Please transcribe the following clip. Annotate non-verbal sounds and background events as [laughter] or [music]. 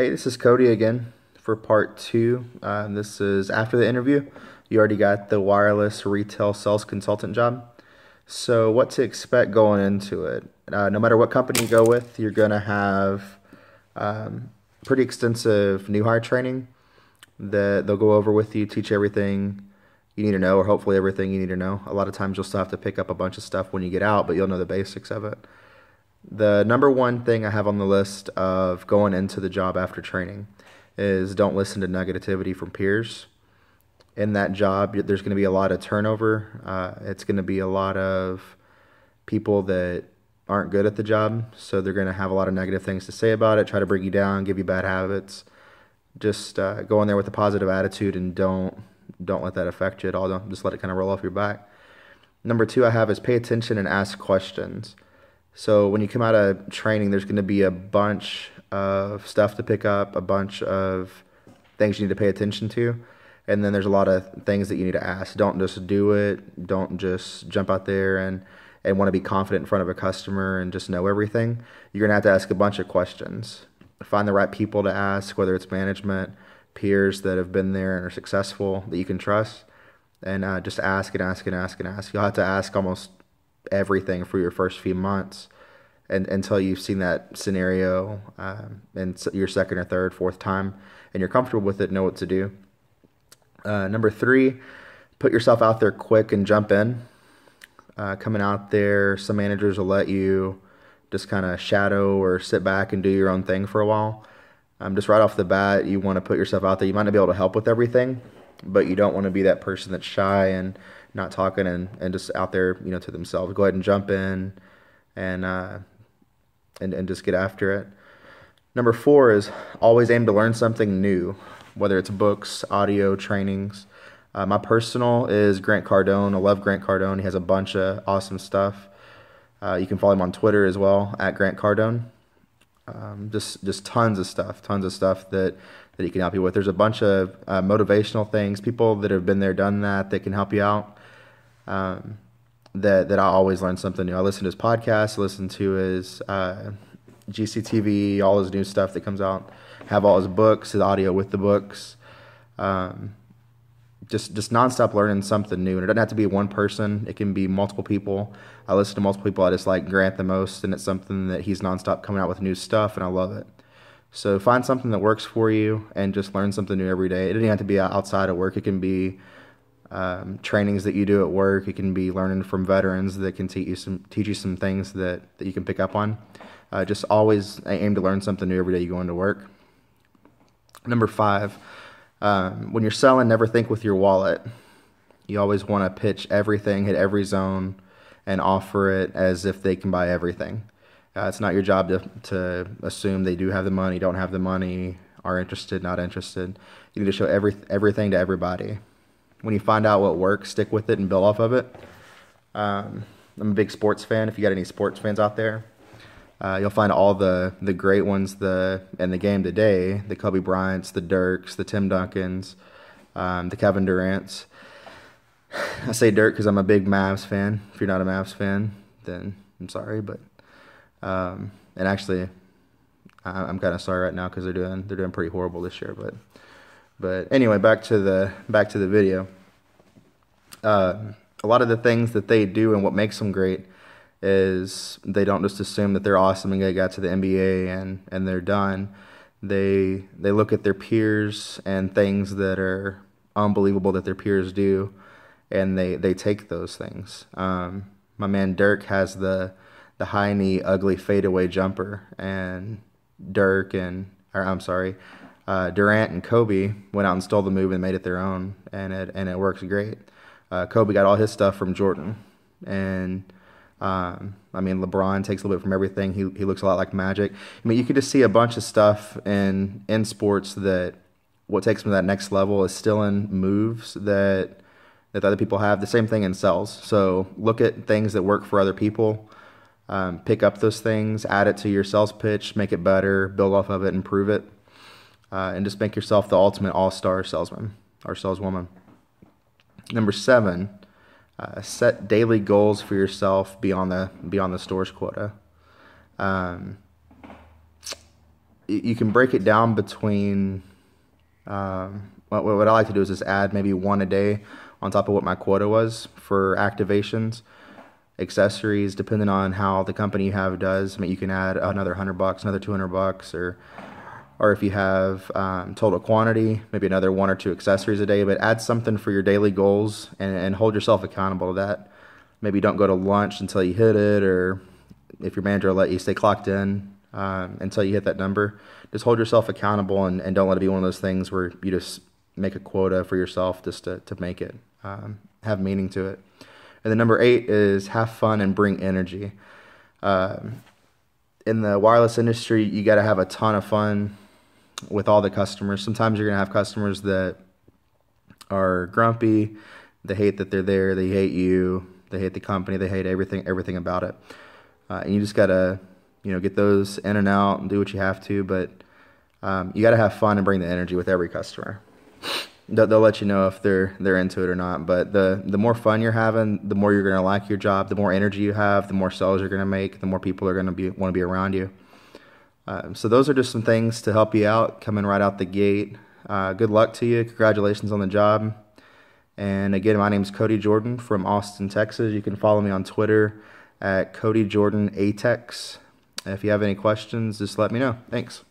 Hey, this is Cody again for part two. Uh, this is after the interview. You already got the wireless retail sales consultant job. So, what to expect going into it? Uh, no matter what company you go with, you're going to have um, pretty extensive new hire training that they'll go over with you, teach everything you need to know, or hopefully everything you need to know. A lot of times you'll still have to pick up a bunch of stuff when you get out, but you'll know the basics of it. The number one thing I have on the list of going into the job after training is don't listen to negativity from peers. In that job, there's going to be a lot of turnover. Uh, it's going to be a lot of people that aren't good at the job, so they're going to have a lot of negative things to say about it, try to bring you down, give you bad habits. Just uh, go in there with a positive attitude and don't don't let that affect you at all. Don't just let it kind of roll off your back. Number two, I have is pay attention and ask questions. So when you come out of training, there's going to be a bunch of stuff to pick up, a bunch of things you need to pay attention to, and then there's a lot of things that you need to ask. Don't just do it. Don't just jump out there and and want to be confident in front of a customer and just know everything. You're going to have to ask a bunch of questions. Find the right people to ask, whether it's management, peers that have been there and are successful that you can trust, and uh, just ask and ask and ask and ask. You'll have to ask almost everything for your first few months and until you've seen that scenario um, and your second or third, fourth time, and you're comfortable with it, know what to do. Uh, number three, put yourself out there quick and jump in. Uh, coming out there, some managers will let you just kind of shadow or sit back and do your own thing for a while. Um, just right off the bat, you want to put yourself out there. You might not be able to help with everything, but you don't want to be that person that's shy and not talking and, and just out there, you know, to themselves. Go ahead and jump in and, uh, and, and just get after it. Number four is always aim to learn something new, whether it's books, audio, trainings. Uh, my personal is Grant Cardone. I love Grant Cardone. He has a bunch of awesome stuff. Uh, you can follow him on Twitter as well at Grant Cardone. Um, just just tons of stuff, tons of stuff that that he can help you with. There's a bunch of uh, motivational things, people that have been there, done that, that can help you out um, that that I always learn something new. I listen to his podcast, listen to his uh, GCTV, all his new stuff that comes out. Have all his books, his audio with the books. Um, just just nonstop learning something new, and it doesn't have to be one person. It can be multiple people. I listen to multiple people. I just like Grant the most, and it's something that he's nonstop coming out with new stuff, and I love it. So find something that works for you, and just learn something new every day. It doesn't have to be outside of work. It can be um, trainings that you do at work. It can be learning from veterans that can teach you some teach you some things that, that you can pick up on. Uh, just always aim to learn something new every day you go into work. Number five, um, when you're selling, never think with your wallet. You always want to pitch everything, hit every zone, and offer it as if they can buy everything. Uh, it's not your job to, to assume they do have the money, don't have the money, are interested, not interested. You need to show every, everything to everybody when you find out what works, stick with it and build off of it. Um, I'm a big sports fan. If you got any sports fans out there, uh, you'll find all the the great ones the in the game today: the Kobe Bryants, the Dirks, the Tim Duncans, um, the Kevin Durant's. [sighs] I say Dirk because I'm a big Mavs fan. If you're not a Mavs fan, then I'm sorry, but um, and actually, I, I'm kind of sorry right now because they're doing they're doing pretty horrible this year, but. But anyway, back to the back to the video. Uh, a lot of the things that they do and what makes them great is they don't just assume that they're awesome and they got to the NBA and, and they're done. They they look at their peers and things that are unbelievable that their peers do, and they, they take those things. Um, my man Dirk has the the high knee ugly fadeaway jumper, and Dirk and or I'm sorry, uh, Durant and Kobe went out and stole the move and made it their own, and it and it works great. Uh, Kobe got all his stuff from Jordan, and um, I mean LeBron takes a little bit from everything. He he looks a lot like Magic. I mean you can just see a bunch of stuff in in sports that what takes them to that next level is still in moves that that other people have. The same thing in sales. So look at things that work for other people. Um, pick up those things, add it to your sales pitch, make it better, build off of it, improve it uh, and just make yourself the ultimate all star salesman or saleswoman. Number seven, uh, set daily goals for yourself beyond the beyond the store's quota. Um, you can break it down between. Um, what, what I like to do is just add maybe one a day on top of what my quota was for activations, accessories, depending on how the company you have does. I mean, you can add another hundred bucks, another two hundred bucks, or or if you have um, total quantity, maybe another one or two accessories a day. But add something for your daily goals and, and hold yourself accountable to that. Maybe don't go to lunch until you hit it, or if your manager will let you stay clocked in um, until you hit that number. Just hold yourself accountable and, and don't let it be one of those things where you just make a quota for yourself just to, to make it um, have meaning to it. And then number eight is have fun and bring energy. Um, in the wireless industry, you got to have a ton of fun with all the customers. Sometimes you're going to have customers that are grumpy, they hate that they're there, they hate you, they hate the company, they hate everything everything about it. Uh, and you just got to, you know, get those in and out and do what you have to, but um, you got to have fun and bring the energy with every customer. They'll, let you know if they're they're into it or not. But the the more fun you're having, the more you're gonna like your job. The more energy you have, the more sales you're gonna make. The more people are gonna be want to be around you. Um, so those are just some things to help you out coming right out the gate. Uh, good luck to you. Congratulations on the job. And again, my name is Cody Jordan from Austin, Texas. You can follow me on Twitter at Cody Jordan Atex. If you have any questions, just let me know. Thanks.